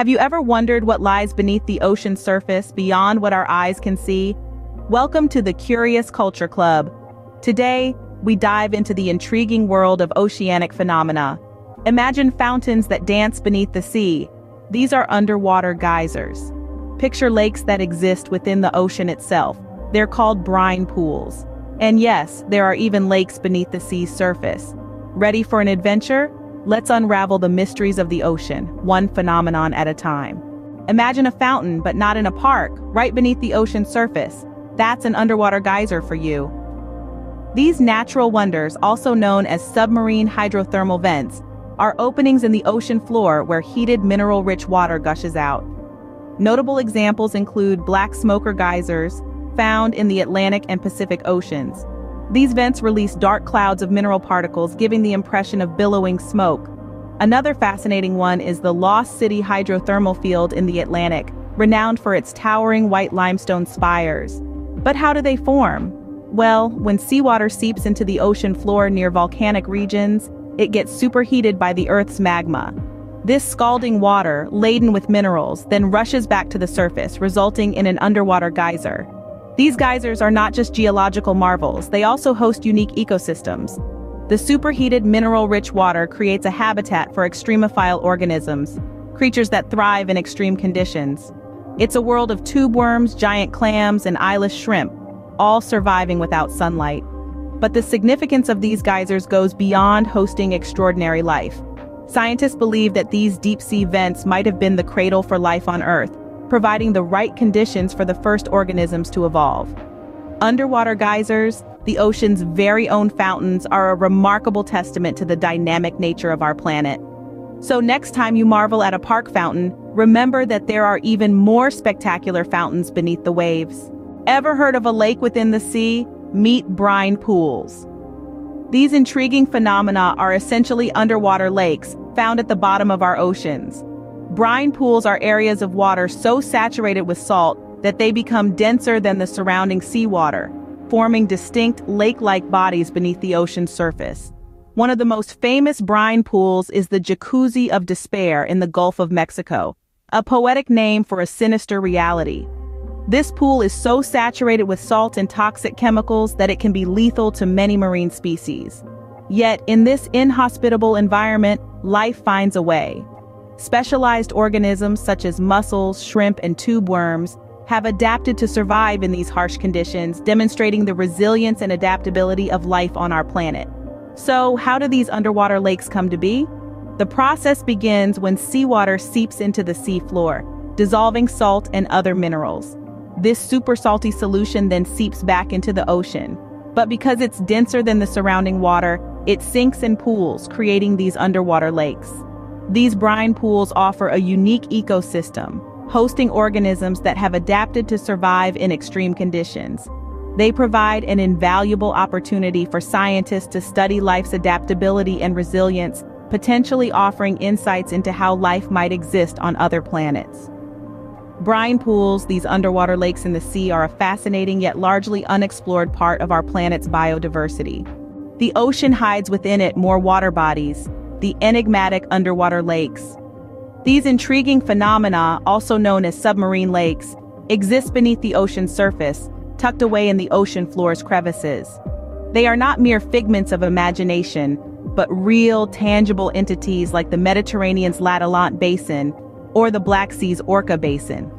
Have you ever wondered what lies beneath the ocean surface beyond what our eyes can see? Welcome to the Curious Culture Club. Today, we dive into the intriguing world of oceanic phenomena. Imagine fountains that dance beneath the sea. These are underwater geysers. Picture lakes that exist within the ocean itself. They're called brine pools. And yes, there are even lakes beneath the sea's surface. Ready for an adventure? Let's unravel the mysteries of the ocean, one phenomenon at a time. Imagine a fountain, but not in a park, right beneath the ocean's surface. That's an underwater geyser for you. These natural wonders, also known as submarine hydrothermal vents, are openings in the ocean floor where heated mineral-rich water gushes out. Notable examples include black smoker geysers, found in the Atlantic and Pacific Oceans. These vents release dark clouds of mineral particles giving the impression of billowing smoke. Another fascinating one is the Lost City hydrothermal field in the Atlantic, renowned for its towering white limestone spires. But how do they form? Well, when seawater seeps into the ocean floor near volcanic regions, it gets superheated by the Earth's magma. This scalding water, laden with minerals, then rushes back to the surface, resulting in an underwater geyser. These geysers are not just geological marvels, they also host unique ecosystems. The superheated mineral-rich water creates a habitat for extremophile organisms, creatures that thrive in extreme conditions. It's a world of tube worms, giant clams, and eyeless shrimp, all surviving without sunlight. But the significance of these geysers goes beyond hosting extraordinary life. Scientists believe that these deep-sea vents might have been the cradle for life on Earth, providing the right conditions for the first organisms to evolve. Underwater geysers, the ocean's very own fountains, are a remarkable testament to the dynamic nature of our planet. So next time you marvel at a park fountain, remember that there are even more spectacular fountains beneath the waves. Ever heard of a lake within the sea? Meet brine pools. These intriguing phenomena are essentially underwater lakes found at the bottom of our oceans. Brine pools are areas of water so saturated with salt that they become denser than the surrounding seawater, forming distinct lake-like bodies beneath the ocean's surface. One of the most famous brine pools is the Jacuzzi of Despair in the Gulf of Mexico, a poetic name for a sinister reality. This pool is so saturated with salt and toxic chemicals that it can be lethal to many marine species. Yet, in this inhospitable environment, life finds a way. Specialized organisms such as mussels, shrimp, and tube worms have adapted to survive in these harsh conditions, demonstrating the resilience and adaptability of life on our planet. So, how do these underwater lakes come to be? The process begins when seawater seeps into the seafloor, dissolving salt and other minerals. This super salty solution then seeps back into the ocean. But because it's denser than the surrounding water, it sinks in pools, creating these underwater lakes. These brine pools offer a unique ecosystem, hosting organisms that have adapted to survive in extreme conditions. They provide an invaluable opportunity for scientists to study life's adaptability and resilience, potentially offering insights into how life might exist on other planets. Brine pools, these underwater lakes in the sea, are a fascinating yet largely unexplored part of our planet's biodiversity. The ocean hides within it more water bodies, the enigmatic underwater lakes. These intriguing phenomena, also known as submarine lakes, exist beneath the ocean's surface, tucked away in the ocean floor's crevices. They are not mere figments of imagination, but real, tangible entities like the Mediterranean's L'Atalante Basin or the Black Sea's Orca Basin.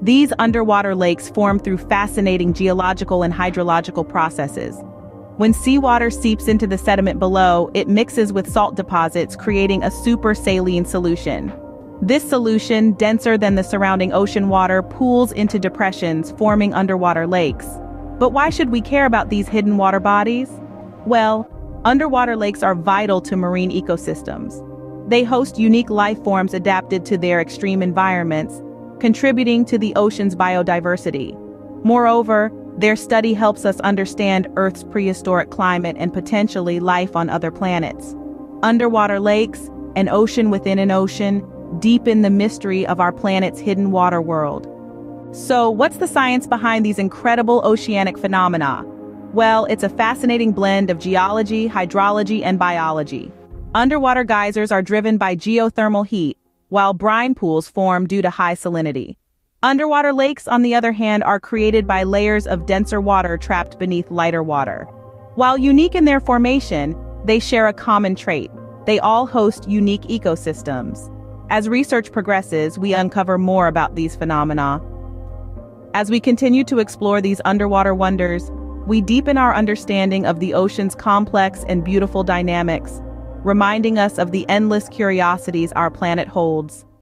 These underwater lakes form through fascinating geological and hydrological processes. When seawater seeps into the sediment below, it mixes with salt deposits, creating a super saline solution. This solution, denser than the surrounding ocean water, pools into depressions, forming underwater lakes. But why should we care about these hidden water bodies? Well, underwater lakes are vital to marine ecosystems. They host unique life forms adapted to their extreme environments, contributing to the ocean's biodiversity. Moreover, their study helps us understand Earth's prehistoric climate and potentially life on other planets. Underwater lakes, an ocean within an ocean, deepen the mystery of our planet's hidden water world. So, what's the science behind these incredible oceanic phenomena? Well, it's a fascinating blend of geology, hydrology, and biology. Underwater geysers are driven by geothermal heat, while brine pools form due to high salinity. Underwater lakes, on the other hand, are created by layers of denser water trapped beneath lighter water. While unique in their formation, they share a common trait. They all host unique ecosystems. As research progresses, we uncover more about these phenomena. As we continue to explore these underwater wonders, we deepen our understanding of the ocean's complex and beautiful dynamics, reminding us of the endless curiosities our planet holds.